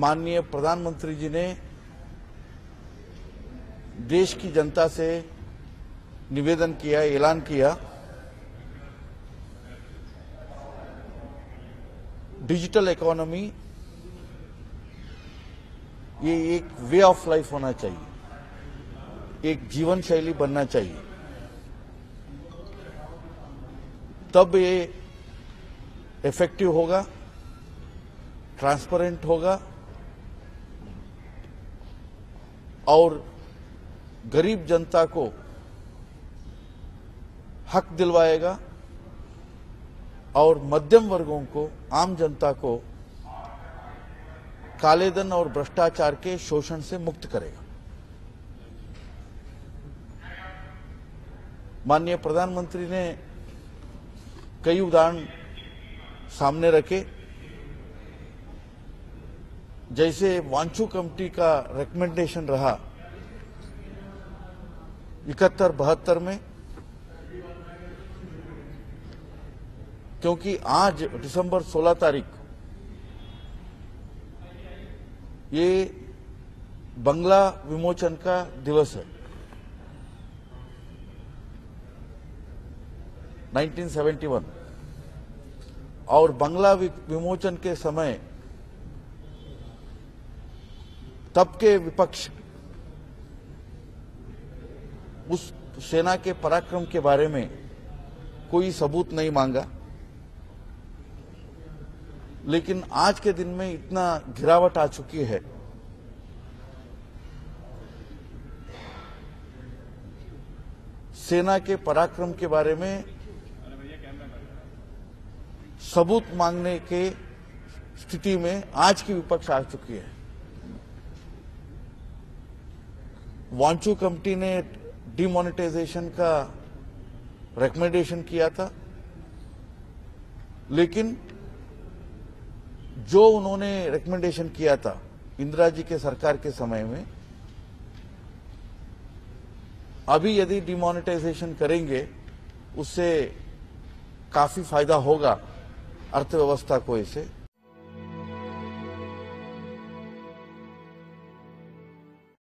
माननीय प्रधानमंत्री जी ने देश की जनता से निवेदन किया, ऐलान किया, डिजिटल इकोनॉमी ये एक वे ऑफ़ लाइफ होना चाहिए, एक जीवन शैली बनना चाहिए। तब ये इफ़ेक्टिव होगा ट्रांसपेरेंट होगा और गरीब जनता को हक दिलवाएगा और मध्यम वर्गों को, आम जनता को कालेधन और भ्रष्टाचार के शोषण से मुक्त करेगा। माननीय प्रधानमंत्री ने कई उदाहरण सामने रखे। जैसे वांचू कमेटी का रिकमेंडेशन रहा, इकहत्तर, बहत्तर में, क्योंकि आज दिसंबर 16 तारीख, ये बंगला विमोचन का दिवस है। 1971 और बंगला विमोचन के समय तब के विपक्ष उस सेना के पराक्रम के बारे में कोई सबूत नहीं मांगा। लेकिन आज के दिन में इतना गिरावट आ चुकी है। सेना के पराक्रम के बारे में सबूत मांगने के स्थिति में आज की विपक्ष आ चुकी है। वांचू कमेटी ने डिमोनेटाइजेशन का रिकमेंडेशन किया था। लेकिन जो उन्होंने रिकमेंडेशन किया था इंदिरा जी के सरकार के समय में, अभी यदि डिमोनेटाइजेशन करेंगे, उससे काफ़ी फ़ायदा होगा अर्थव्यवस्था को इसे